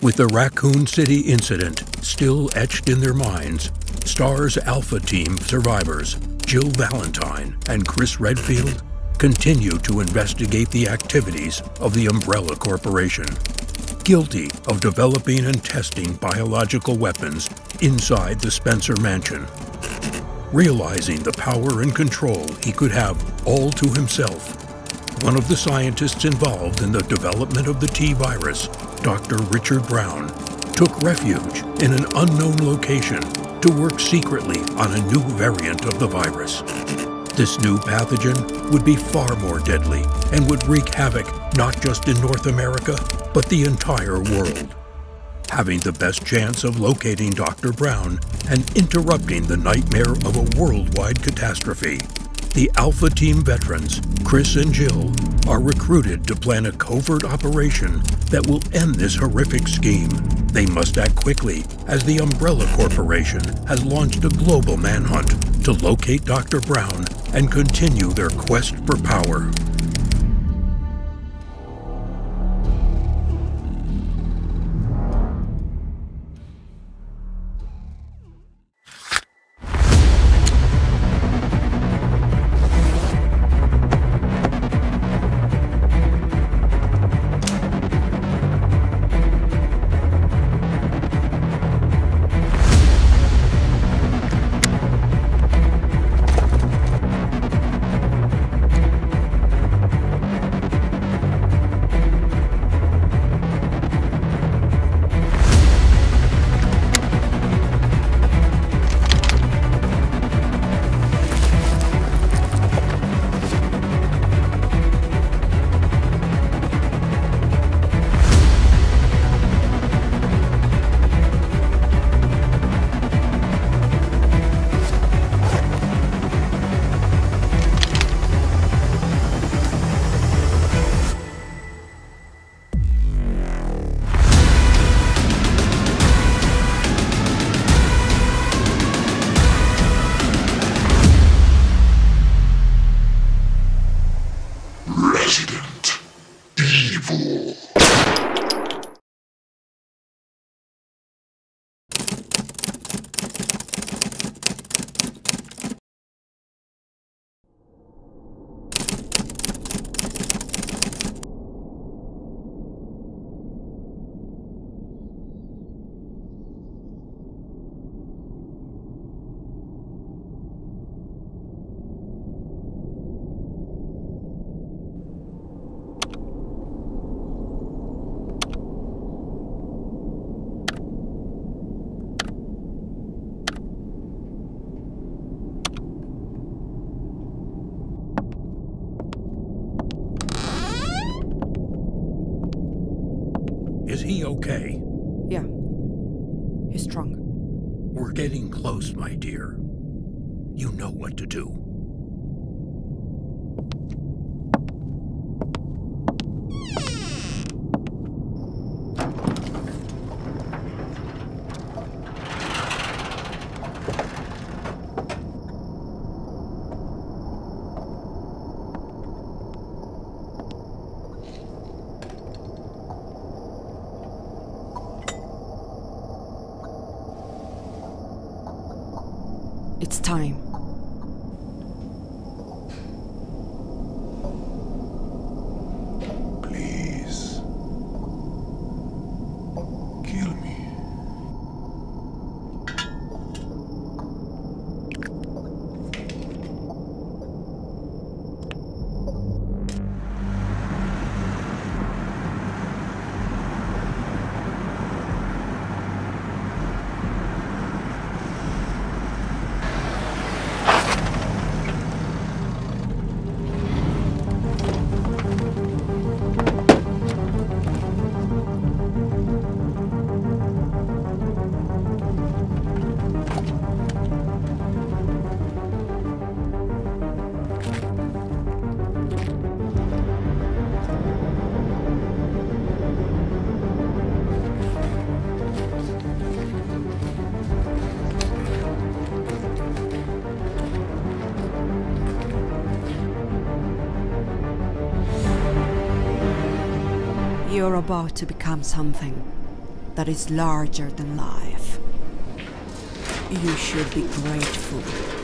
With the Raccoon City incident still etched in their minds, S.T.A.R.S. Alpha Team survivors, Jill Valentine and Chris Redfield, continue to investigate the activities of the Umbrella Corporation, guilty of developing and testing biological weapons inside the Spencer Mansion. Realizing the power and control he could have all to himself, one of the scientists involved in the development of the T-virus, Dr. Richard Brown, took refuge in an unknown location to work secretly on a new variant of the virus. This new pathogen would be far more deadly and would wreak havoc not just in North America, but the entire world. Having the best chance of locating Dr. Brown and interrupting the nightmare of a worldwide catastrophe, the Alpha Team veterans, Chris and Jill, are recruited to plan a covert operation that will end this horrific scheme. They must act quickly, as the Umbrella Corporation has launched a global manhunt to locate Dr. Brown and continue their quest for power. My dear. You know what to do. It's time. You're about to become something. that is larger than life. You should be grateful.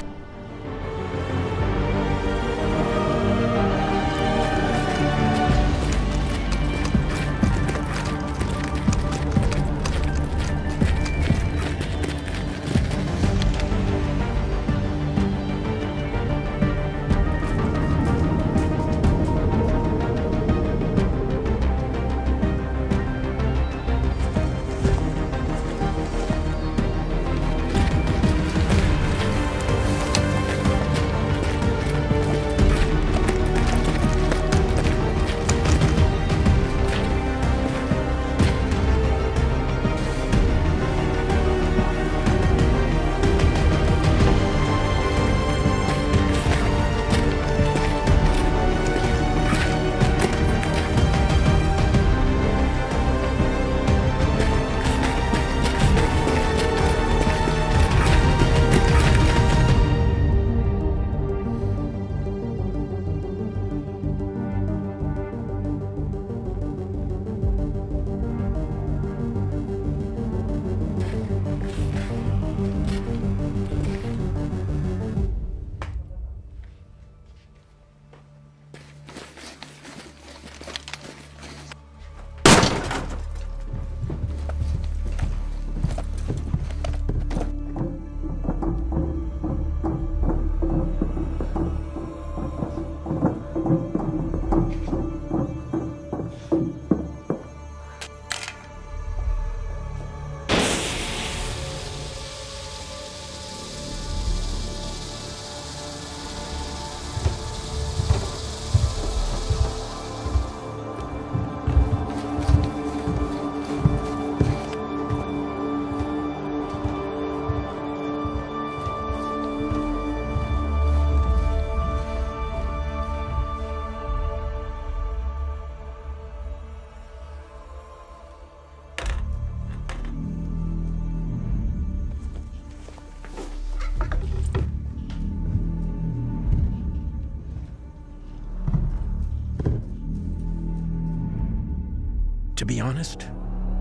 Be honest,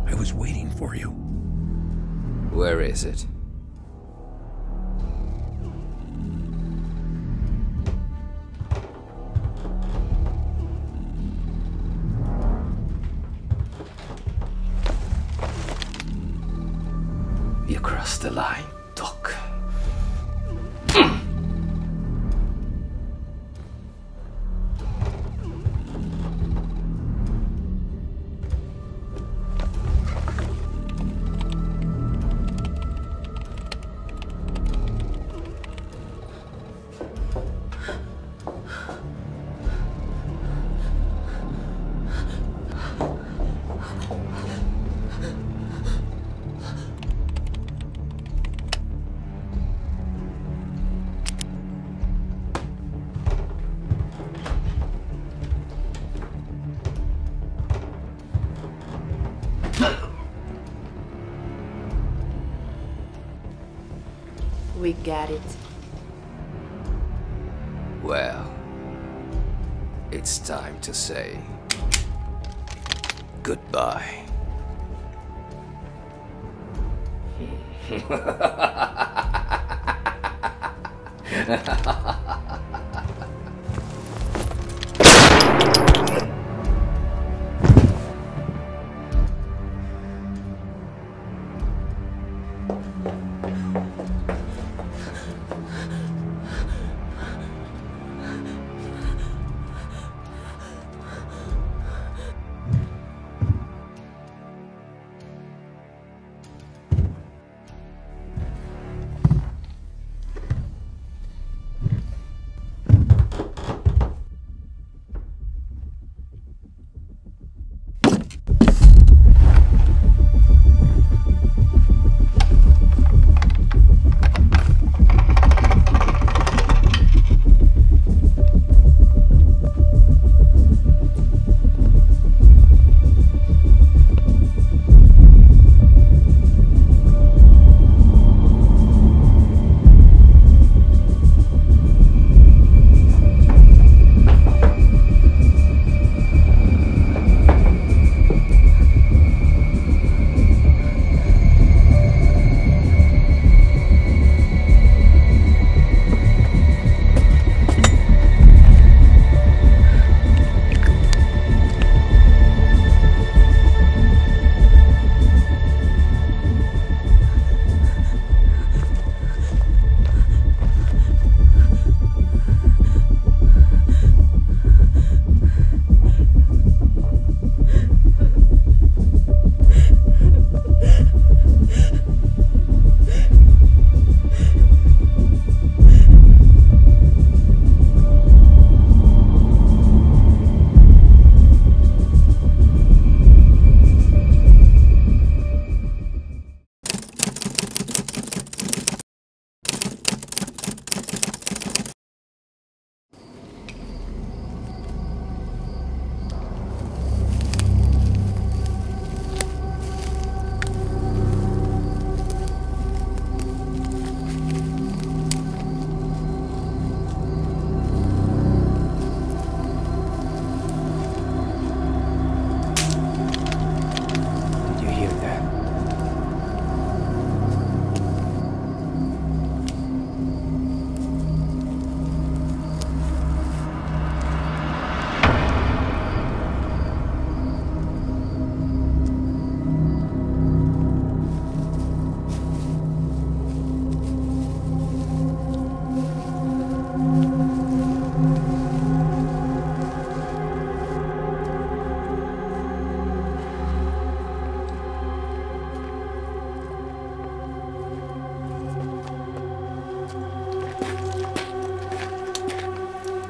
I was waiting for you. Where is it? We got it. Well, it's time to say goodbye.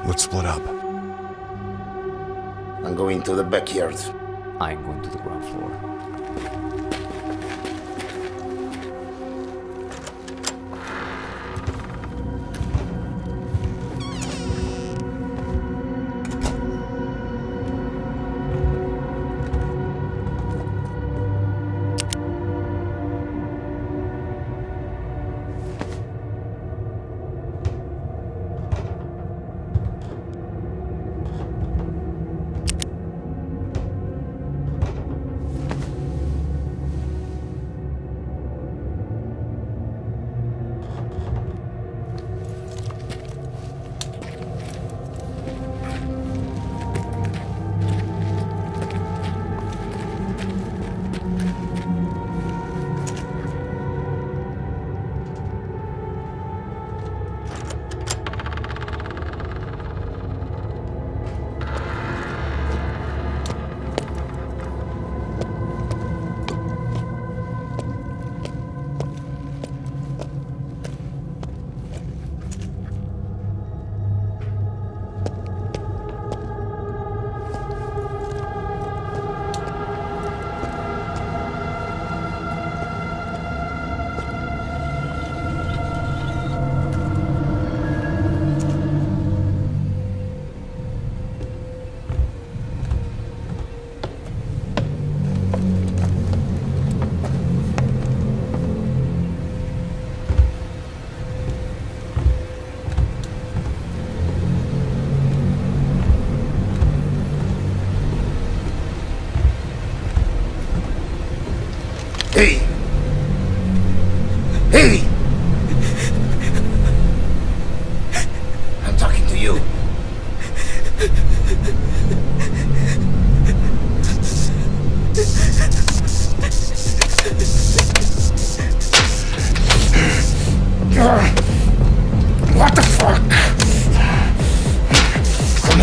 Let's split up. I'm going to the backyard. I'm going to the ground floor.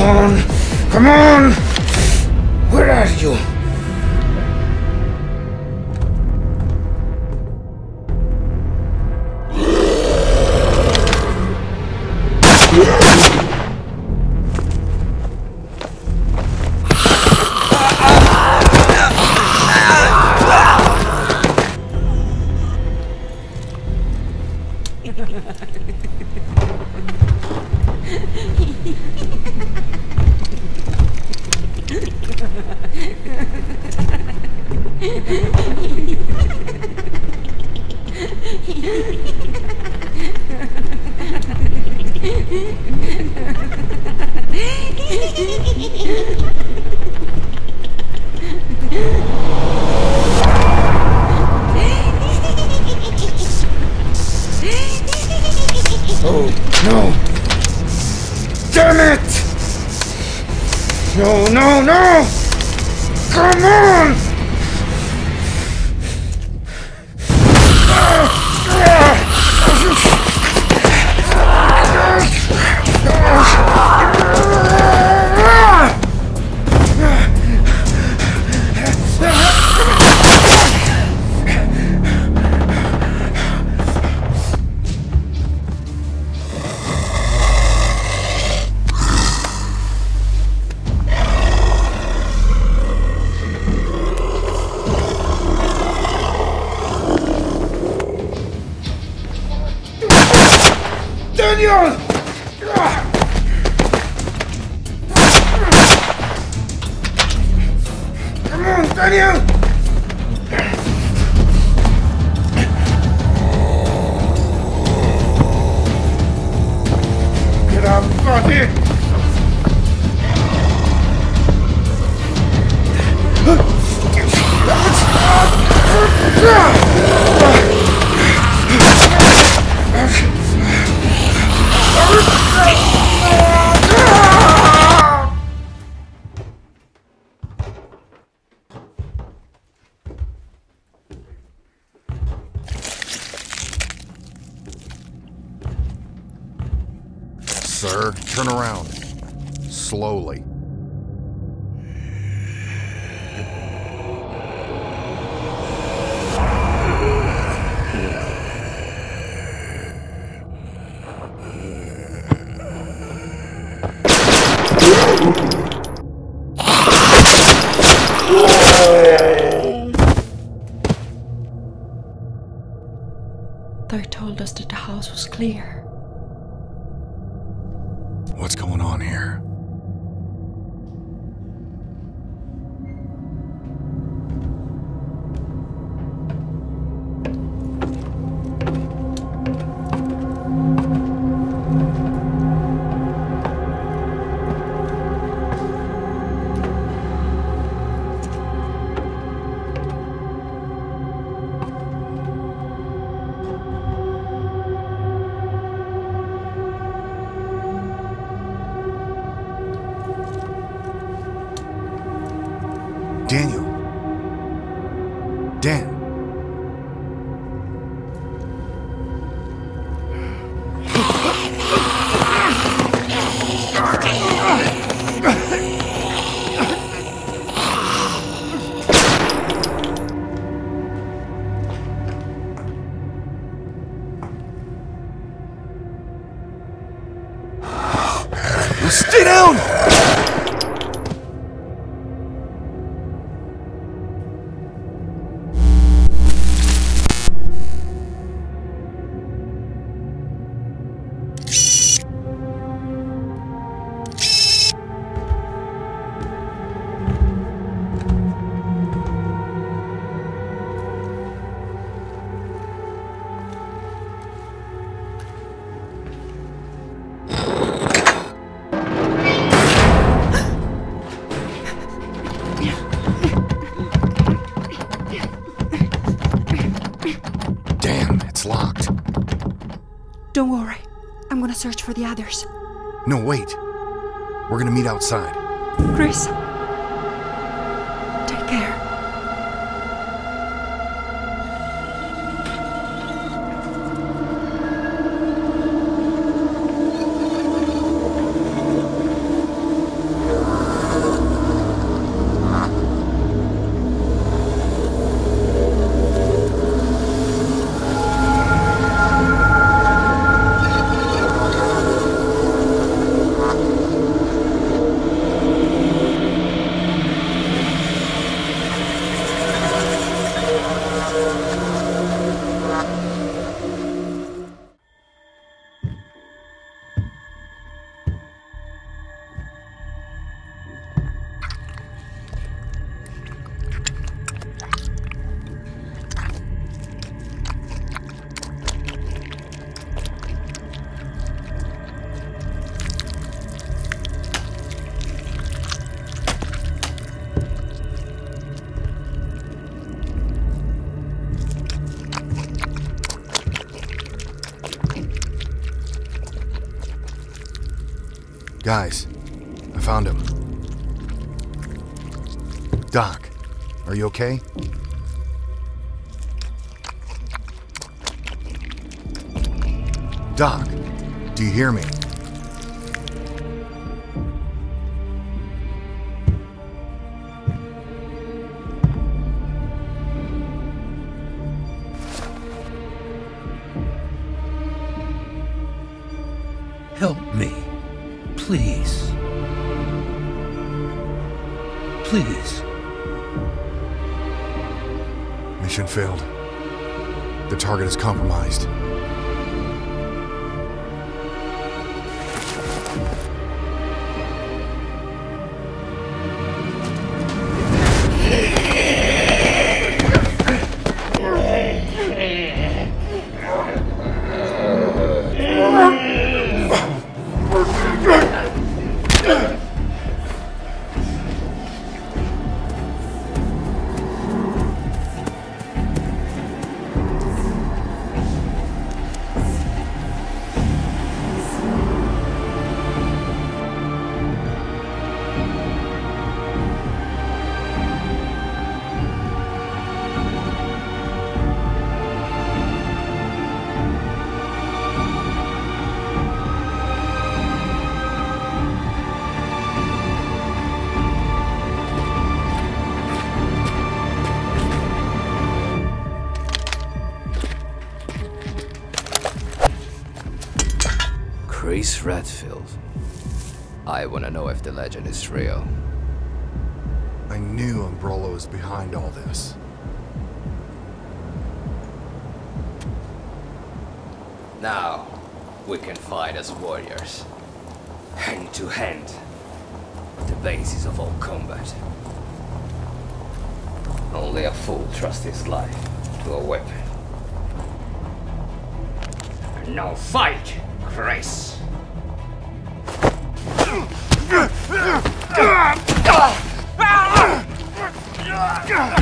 Come on! Come on! Where are you? Sir, turn around. Slowly. They told us that the house was clear. Dan. Others. No, wait. We're gonna meet outside. Chris. Guys, I found him. Doc, are you okay? Doc, do you hear me? Redfield. I wanna know if the legend is real. I knew Umbrella was behind all this. Now, we can fight as warriors. Hand to hand. The basis of all combat. Only a fool trusts his life to a weapon. And now fight, Chris! Come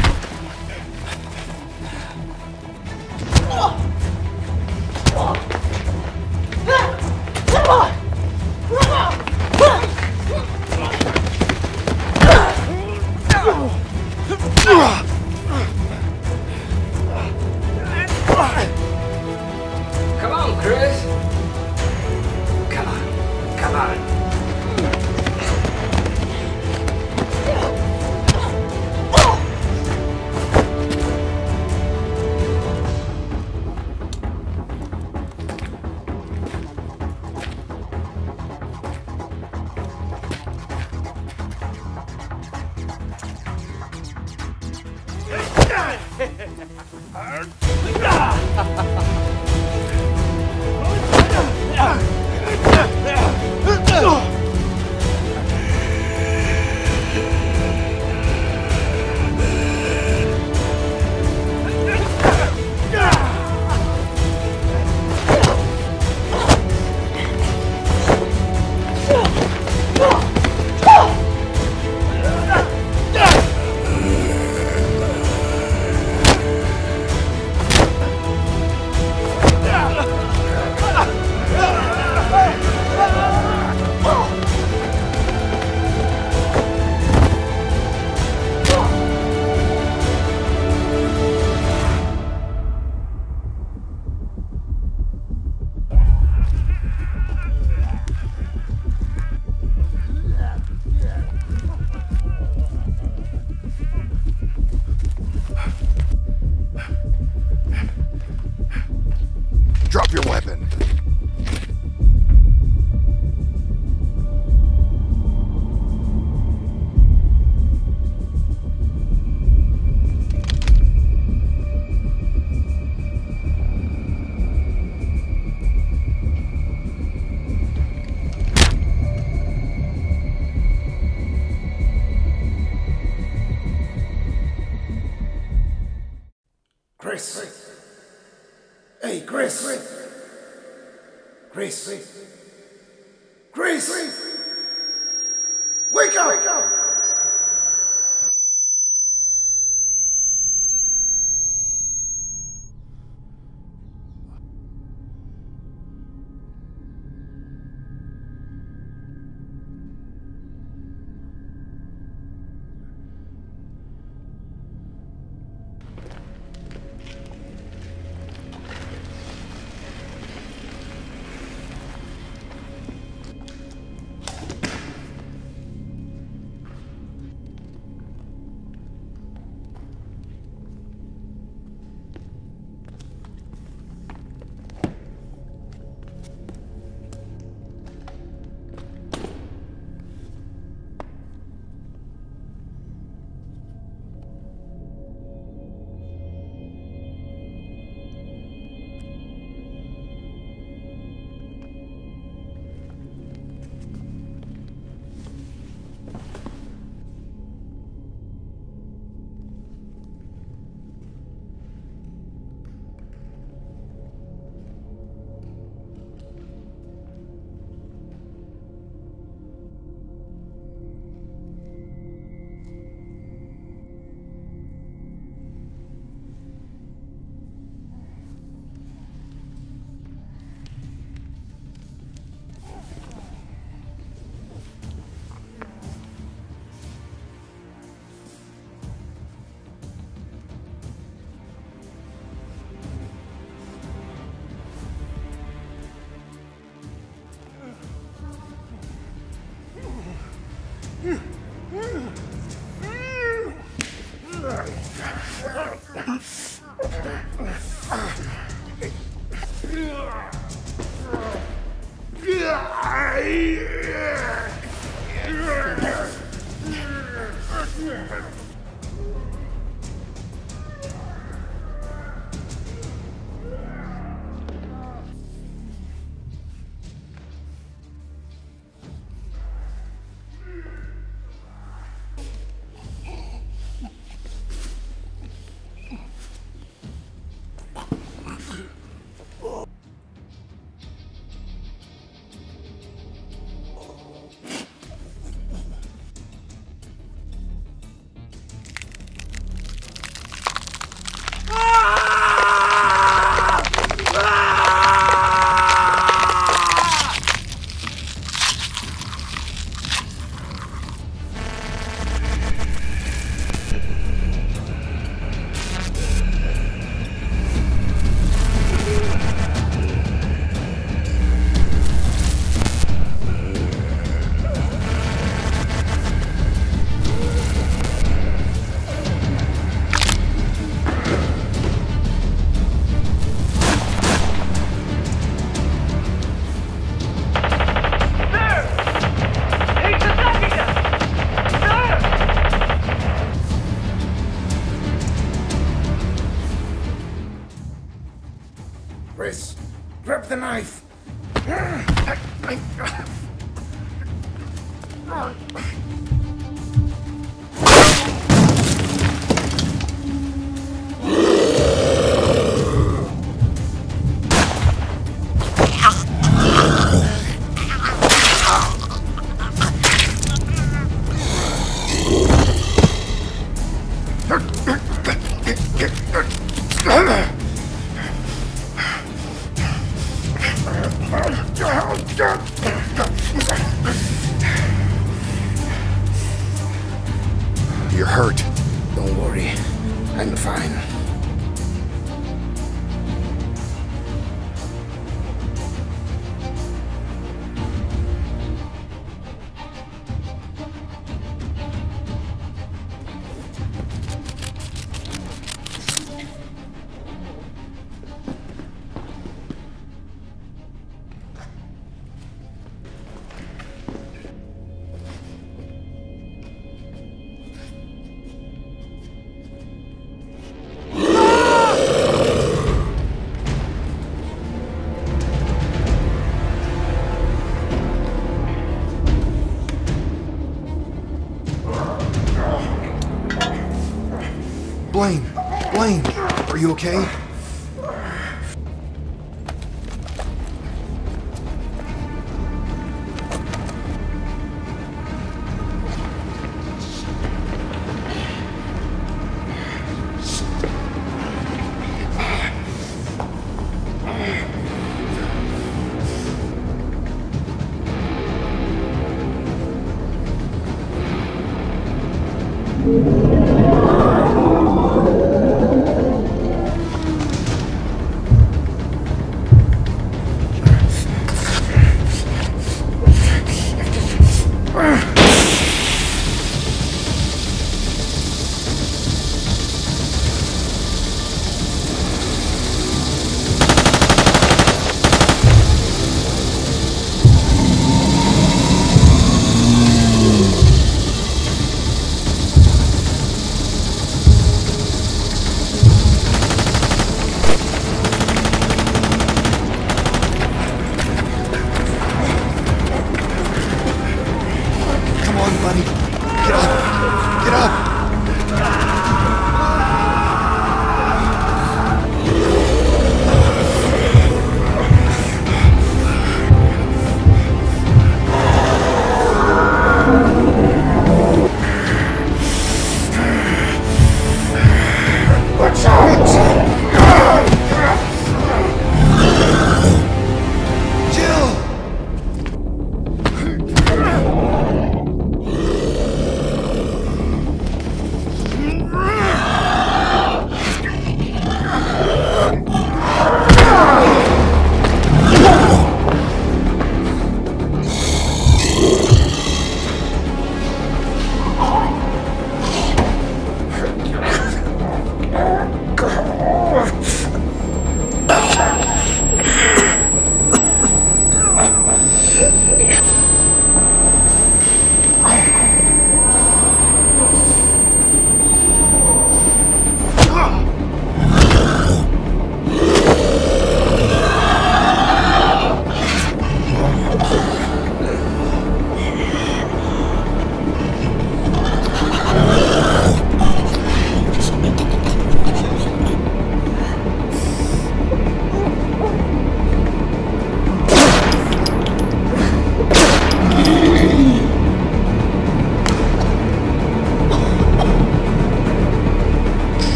Blane! Blane! Are you okay?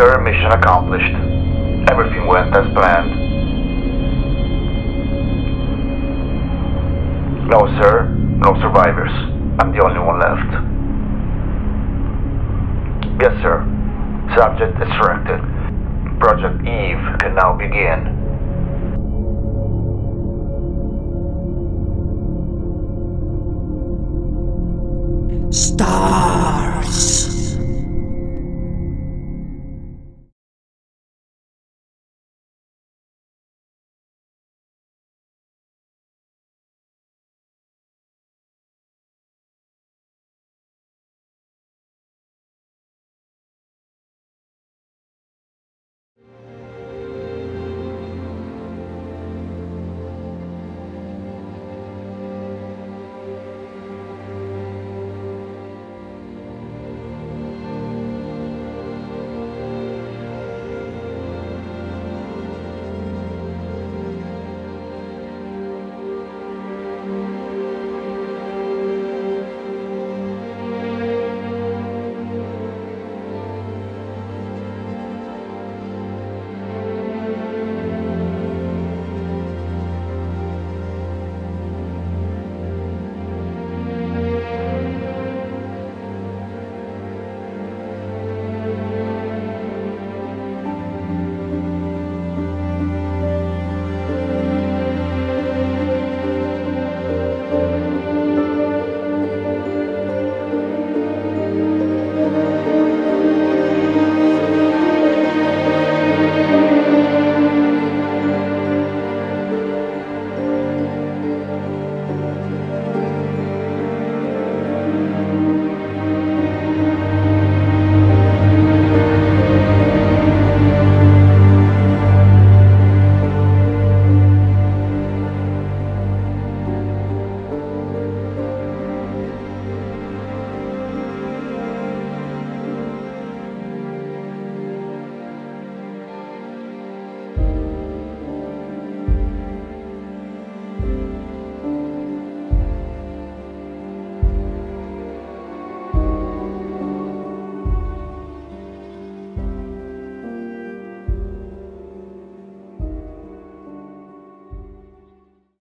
Sir. Mission accomplished. Everything went as planned. No, sir. No survivors. I'm the only one left. Yes, sir. Subject extracted. Project Eve can now begin. Stop!